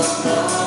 Senhor.